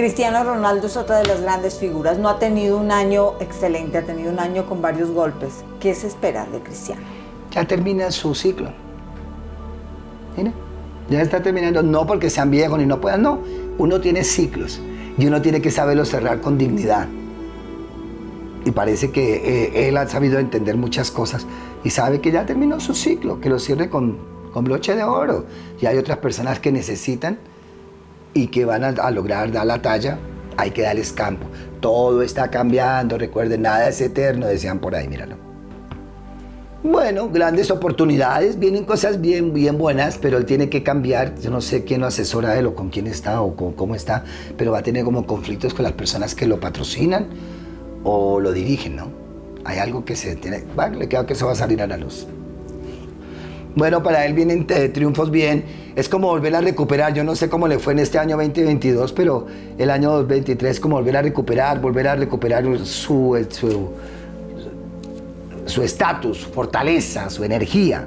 Cristiano Ronaldo es otra de las grandes figuras. No ha tenido un año excelente, ha tenido un año con varios golpes. ¿Qué se espera de Cristiano? Ya termina su ciclo. Mire, ya está terminando, no porque sean viejos ni no puedan, no. Uno tiene ciclos y uno tiene que saberlo cerrar con dignidad. Y parece que eh, él ha sabido entender muchas cosas y sabe que ya terminó su ciclo, que lo cierre con, con broche de oro. Y hay otras personas que necesitan y que van a, lograr dar la talla, hay que darles campo. Todo está cambiando, recuerden, nada es eterno, decían por ahí, míralo. Bueno, grandes oportunidades, vienen cosas bien, bien buenas, pero él tiene que cambiar. Yo no sé quién lo asesora a él o con quién está o cómo está, pero va a tener como conflictos con las personas que lo patrocinan o lo dirigen, ¿no? Hay algo que se tiene. Bueno, le queda que eso va a salir a la luz. Bueno, para él vienen triunfos bien. Es como volver a recuperar. Yo no sé cómo le fue en este año 2022, pero el año 2023 es como volver a recuperar, volver a recuperar su su estatus, su fortaleza, su energía.